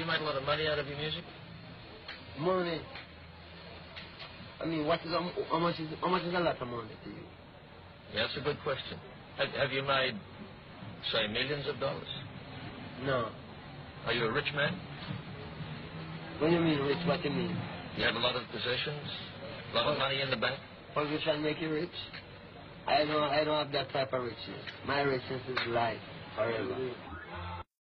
you made a lot of money out of your music? Money. I mean, what is how much is how much is a lot of money to you? Yeah, that's a good question. Have, have you made, say, millions of dollars? No. Are you a rich man? What do you mean rich? What do you mean? You have a lot of possessions, a lot of money in the bank. How you trying to make you rich? I don't I don't have that type of richness. My richness is life forever.